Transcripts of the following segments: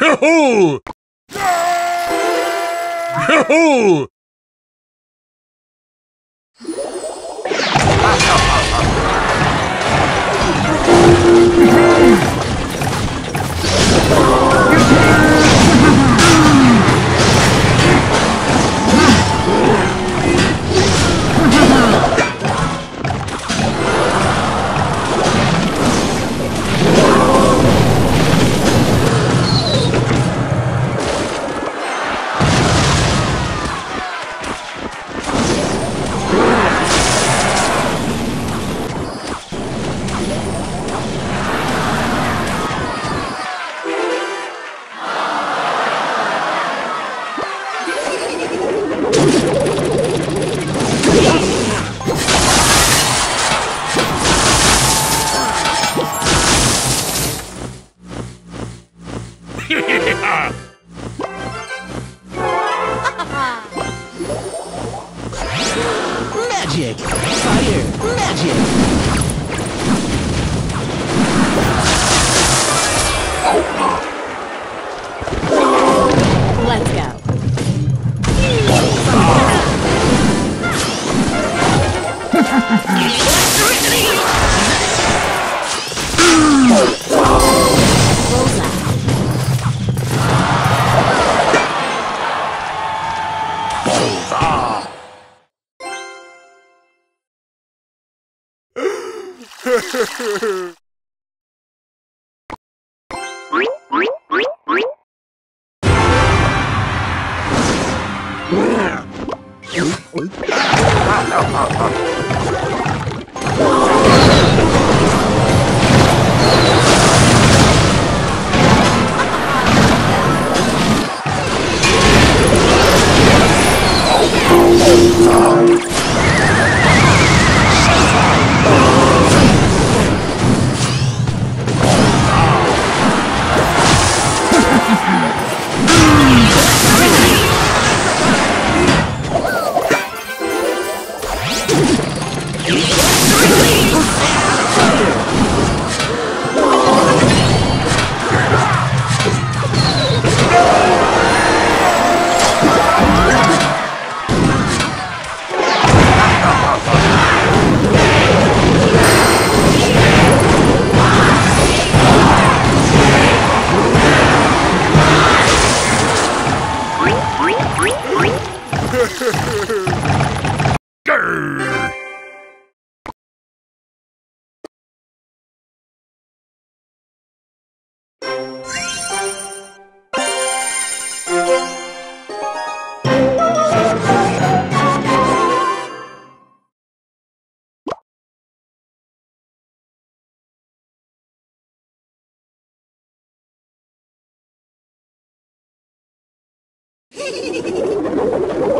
Yahoo! Yahoo! Oh. Grrr! Hehehehe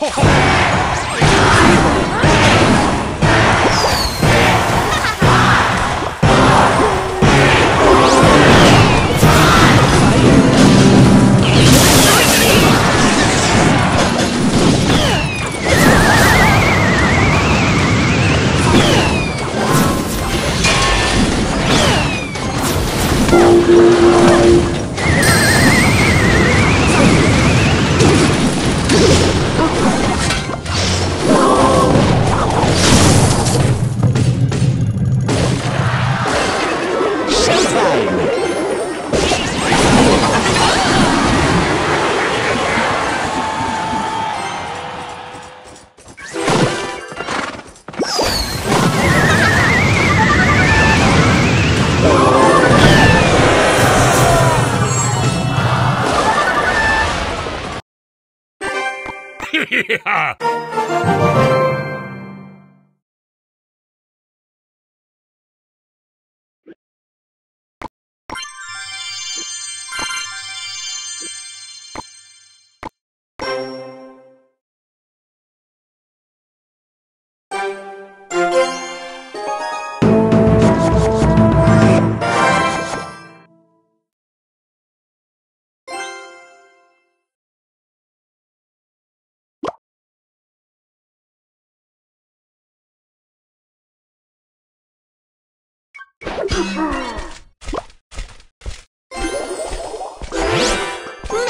Showtime!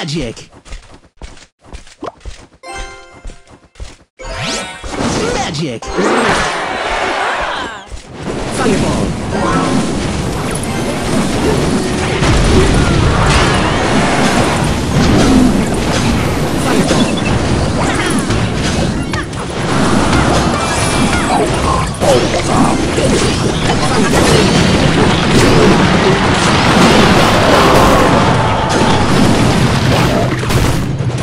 Magic! Magic! Fireball! Fireball!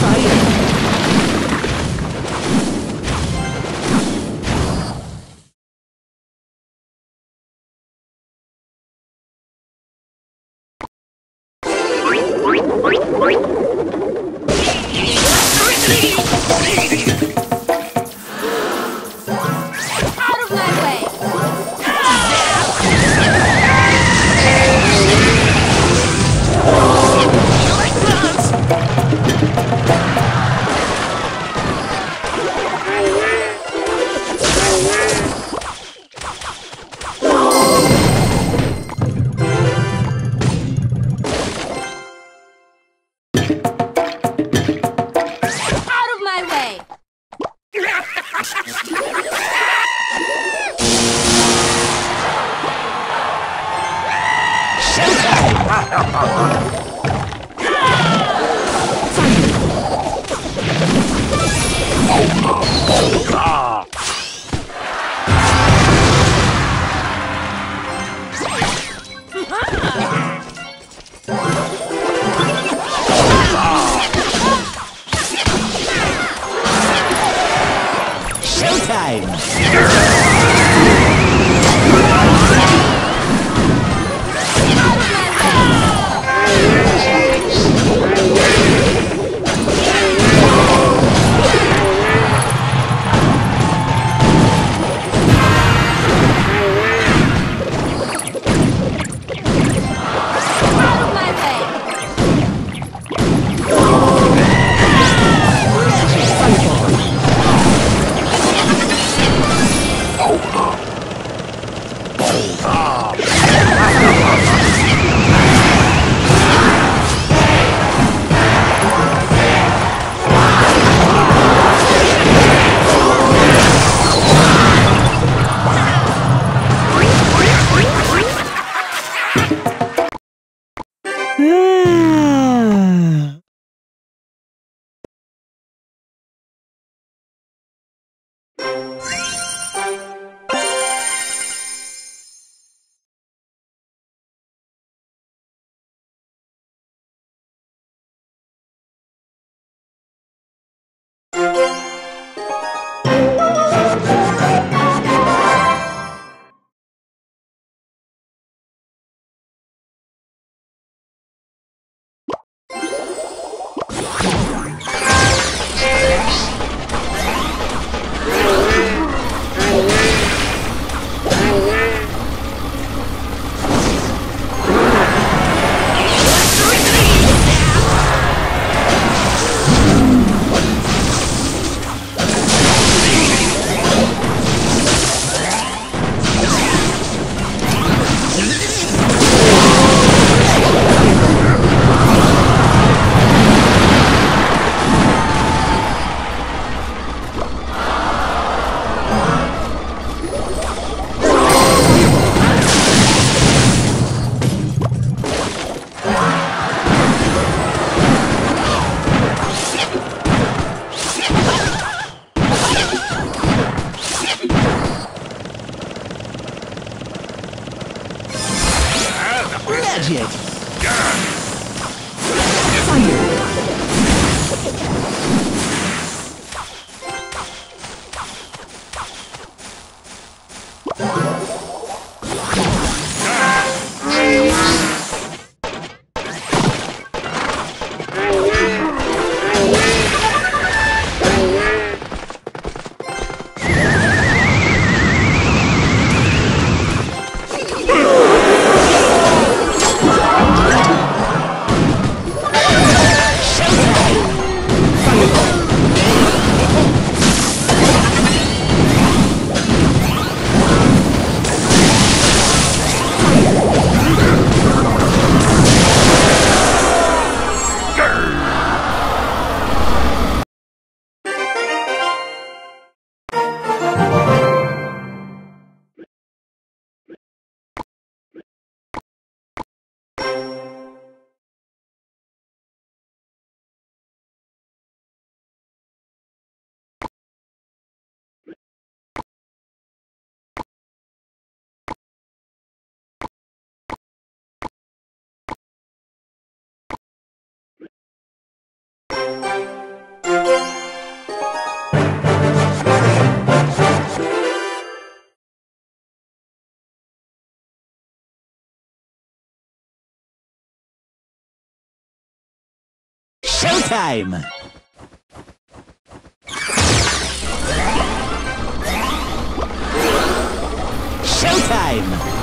Fire! Showtime! Showtime! Showtime!